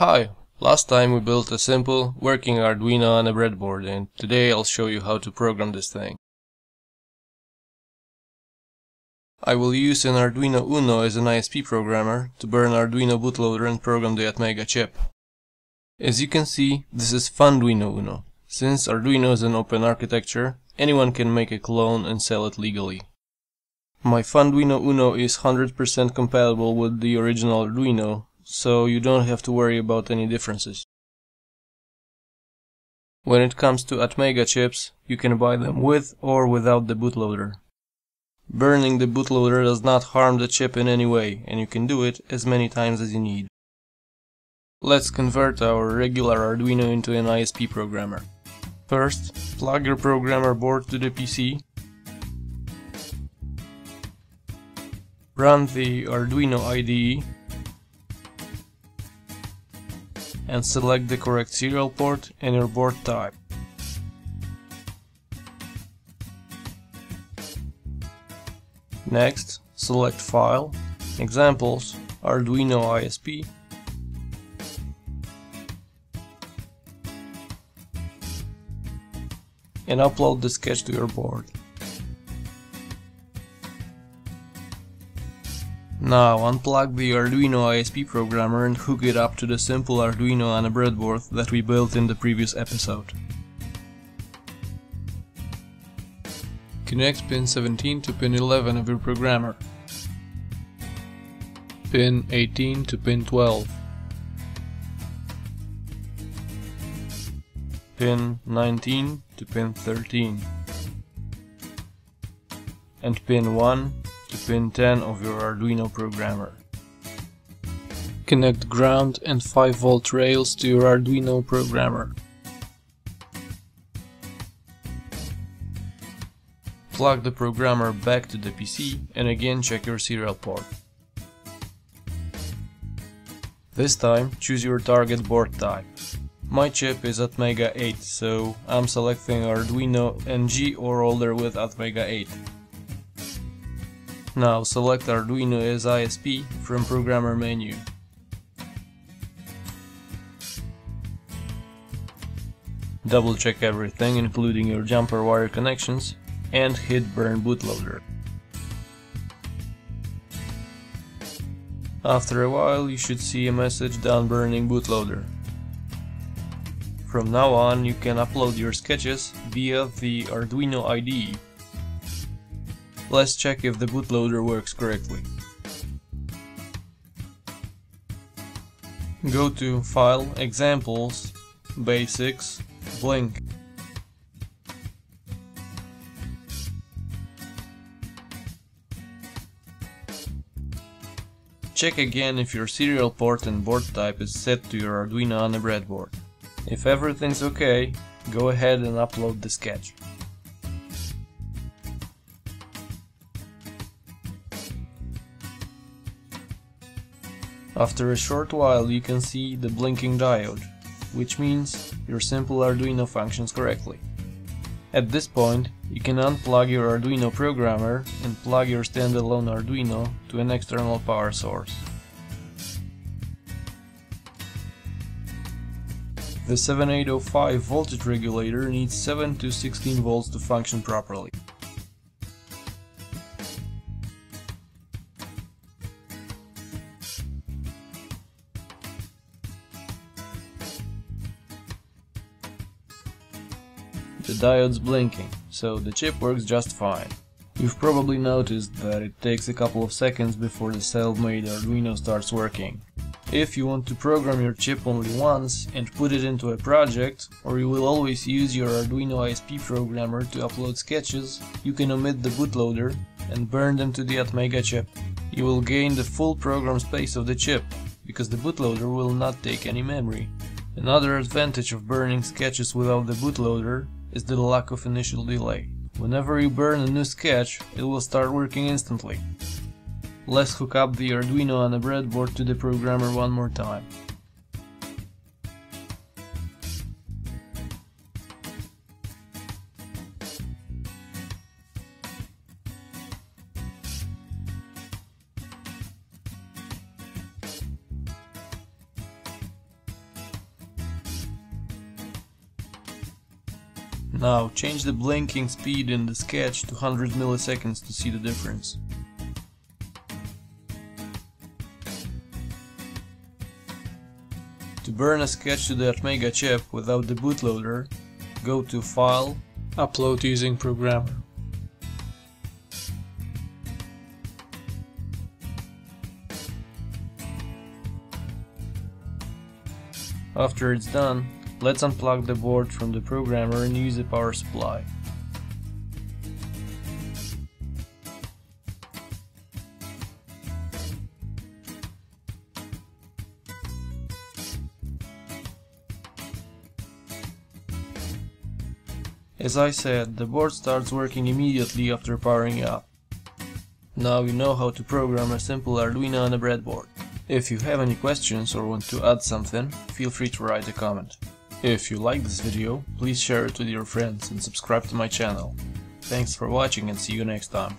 Hi! Last time we built a simple, working Arduino on a breadboard and today I'll show you how to program this thing. I will use an Arduino Uno as an ISP programmer to burn Arduino bootloader and program the Atmega chip. As you can see, this is Funduino Uno. Since Arduino is an open architecture, anyone can make a clone and sell it legally. My Funduino Uno is 100% compatible with the original Arduino, so you don't have to worry about any differences. When it comes to Atmega chips, you can buy them with or without the bootloader. Burning the bootloader does not harm the chip in any way, and you can do it as many times as you need. Let's convert our regular Arduino into an ISP programmer. First, plug your programmer board to the PC. Run the Arduino IDE and select the correct serial port and your board type. Next, select File, Examples, Arduino ISP, and upload the sketch to your board. Now unplug the Arduino ISP programmer and hook it up to the simple Arduino on a breadboard that we built in the previous episode. Connect pin 17 to pin 11 of your programmer. Pin 18 to pin 12. Pin 19 to pin 13. And pin 1 to pin 10 of your Arduino programmer. Connect ground and 5 volt rails to your Arduino programmer. Plug the programmer back to the PC and again check your serial port. This time choose your target board type. My chip is Atmega 8, so I'm selecting Arduino NG or older with Atmega 8. Now select Arduino as ISP from programmer menu. Double check everything including your jumper wire connections and hit burn bootloader. After a while you should see a message done burning bootloader. From now on you can upload your sketches via the Arduino IDE. Let's check if the bootloader works correctly. Go to File, Examples, Basics, Blink. Check again if your serial port and board type is set to your Arduino on a breadboard. If everything's okay, go ahead and upload the sketch. After a short while you can see the blinking diode, which means your simple Arduino functions correctly. At this point, you can unplug your Arduino programmer and plug your standalone Arduino to an external power source. The 7805 voltage regulator needs 7 to 16 volts to function properly. The diode's blinking, so the chip works just fine. You've probably noticed that it takes a couple of seconds before the self-made Arduino starts working. If you want to program your chip only once and put it into a project, or you will always use your Arduino ISP programmer to upload sketches, you can omit the bootloader and burn them to the Atmega chip. You will gain the full program space of the chip, because the bootloader will not take any memory. Another advantage of burning sketches without the bootloader is the lack of initial delay. Whenever you burn a new sketch, it will start working instantly. Let's hook up the Arduino and a breadboard to the programmer one more time. Now change the blinking speed in the sketch to 100 milliseconds to see the difference. To burn a sketch to the Atmega chip without the bootloader, go to File, Upload using Programmer. After it's done, let's unplug the board from the programmer and use a power supply. As I said, the board starts working immediately after powering up. Now you know how to program a simple Arduino on a breadboard. If you have any questions or want to add something, feel free to write a comment. If you like this video, please share it with your friends and subscribe to my channel. Thanks for watching and see you next time.